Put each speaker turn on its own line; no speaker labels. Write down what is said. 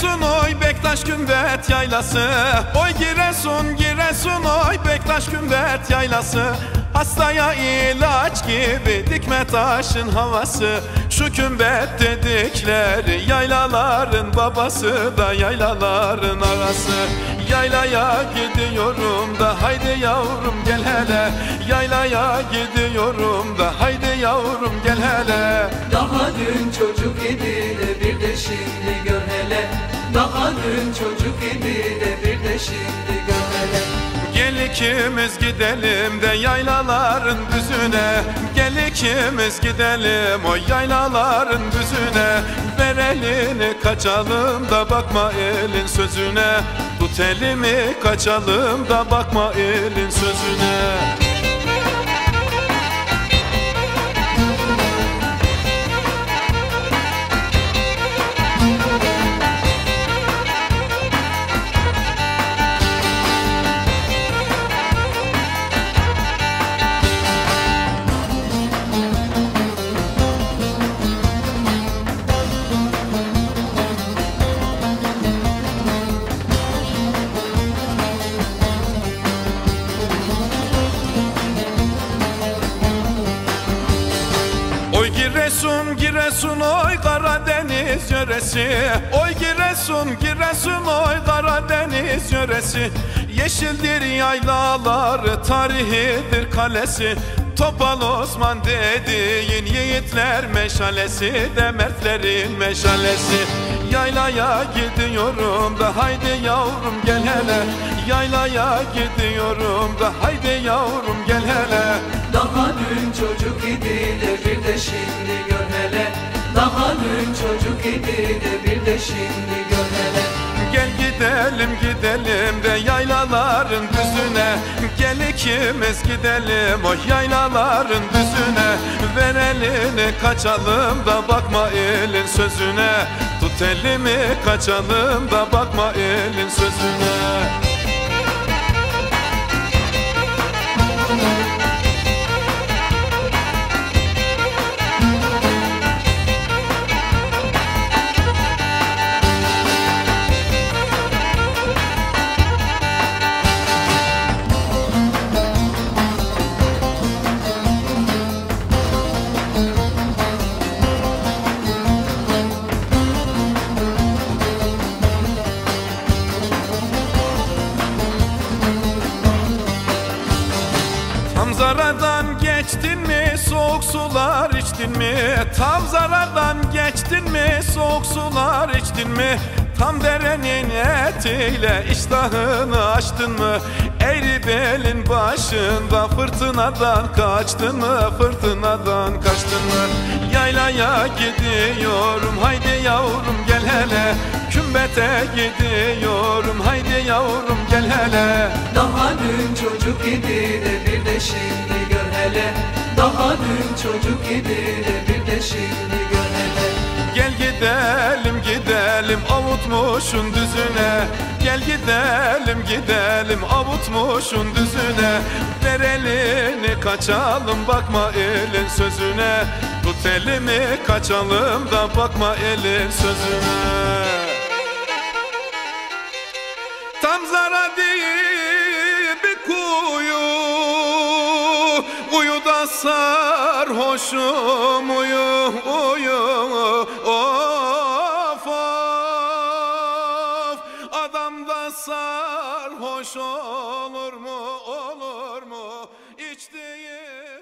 Giresun oy Bektaş Gümbet yaylası. Oy Giresun Giresun oy Bektaş Gümbet yaylası. Hastaya ilaç gibi dikme taşın havası. Şu kümbet dedikleri yaylaların babası da yaylaların arası. Yaylaya gidiyorum da haydi yavrum gel hele. Yaylaya gidiyorum da haydi yavrum gel hele.
Daha dün çocuk idi de bir de şimdi hele Daha dün çocuk idi de bir de şimdi
Gel ikimiz gidelim de yaylaların düzüne. Gel ikimiz gidelim o yaylaların düzüne. Ver elini kaçalım da bakma elin sözüne. Tut elimi kaçalım da bakma elin sözüne Giresun, Giresun, oy Karadeniz yöresi. Oy Giresun, Giresun, oy Karadeniz yöresi. Yeşildir yaylaları, tarihidir kalesi. Topal Osman dediğin yiğitler meşalesi de mertlerin meşalesi. Yaylaya gidiyorum da haydi yavrum gel hele. Yaylaya gidiyorum da haydi yavrum gel hele
Daha dün çocuk idi de bir de şimdi gör hele. Daha dün çocuk idi de bir de şimdi gör hele.
Gel gidelim gidelim de yaylaların düzüne. Gel ikimiz gidelim o yaylaların düzüne. Ver elini kaçalım da bakma elin sözüne. Tut elimi kaçalım da bakma elin sözüne Tam zarardan geçtin mi? Soğuk sular içtin mi? Tam zarardan geçtin mi? Soğuk sular içtin mi? Tam derenin etiyle iştahını açtın mı? Eğri belin başında fırtınadan kaçtın mı? Fırtınadan kaçtın mı? Yaylaya gidiyorum haydi yavrum gel hele. Kümbete gidiyorum haydi yavrum gel hele
Daha dün çocuk idi de bir de şimdi gör hele. Daha dün çocuk idi de bir de şimdi gör hele.
Gel gidelim gidelim avutmuşun düzüne. Gel gidelim gidelim avutmuşun düzüne. Ver elini kaçalım bakma elin sözüne. Tut elimi kaçalım da bakma elin sözüne sarhoşum uyuh uyuh of of. Adam da sarhoş olur mu olur mu? İçtiği